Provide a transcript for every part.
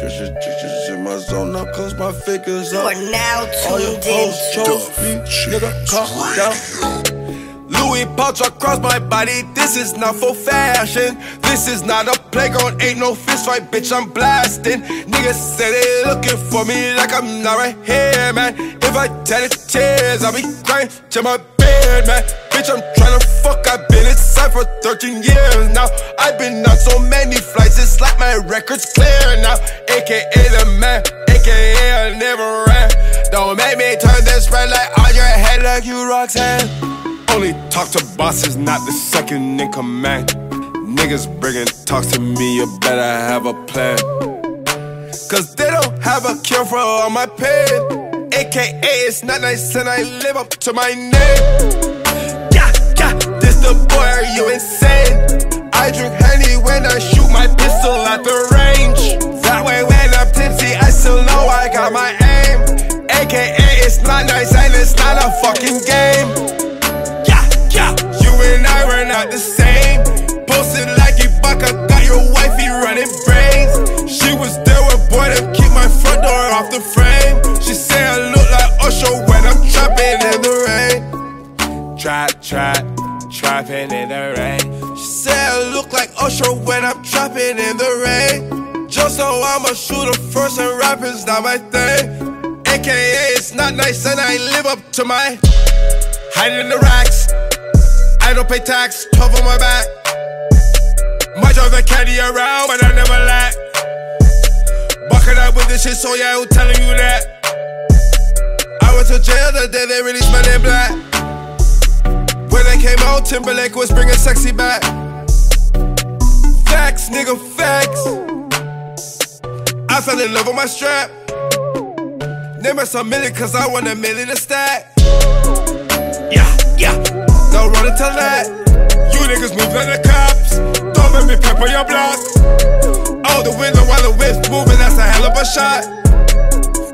Just, just, just in my zone now, cause my figures up. You are now tuned in. hoes chose me, nigga. Louis pouch across my body, this is not for fashion. This is not a playground, ain't no fist fight, bitch, I'm blasting. Niggas say they looking for me like I'm not right here, man. If I tell the tears, I'll be crying to my bed, man. Bitch, I'm tryna fuck, I've been inside for 13 years now. I've been on so many flights, it's like my record's clear now. AKA the man, AKA I never ran. Don't make me turn this red light on your head like you Roxanne. Only talk to bosses, not the second in command. Niggas bringing talks to me, you better have a plan. Cause they don't have a cure for all my pain. Baka, it's not nice and I live up to my name. The boy, are you insane? I drink honey when I shoot my pistol at the range. That way, when I'm tipsy, I still know I got my aim. Baka, it's not nice and it's not a fucking game. Yeah, yeah, you and I were not the same. Posted like Ibaka, got your wifey running brains. She was there with boy to keep my front door off the frame. She say I look like Usher when I'm trapping in the rain. Trap, trap, trapping in the rain. She say I look like Usher when I'm trapping in the rain. Just know I'm a shooter first and rapping's not my thing. Baka, it's not nice and I live up to my Hiding in the racks. I don't pay tax, 12 on my back. Might drive the caddy around, but I never lack. Bucking up with this shit, so yeah, who telling you that? I went to jail the day they released my name Black. Came out, Timberlake was bringing sexy back. Facts, nigga, facts. I fell in love with my strap. Name us a million, cause I want a million to stack. Yeah, yeah. Don't run into that. You niggas move like the cops. Don't make me pepper your block. Out the window while the whip's moving, that's a hell of a shot.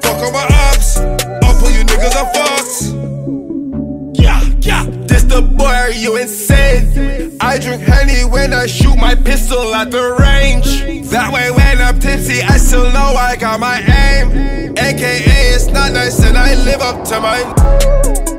Fuck all my ops. I'll pull you niggas a the boy, are you insane? I drink honey when I shoot my pistol at the range. That way, when I'm tipsy, I still know I got my aim. Baka, it's not nice and I live up to my.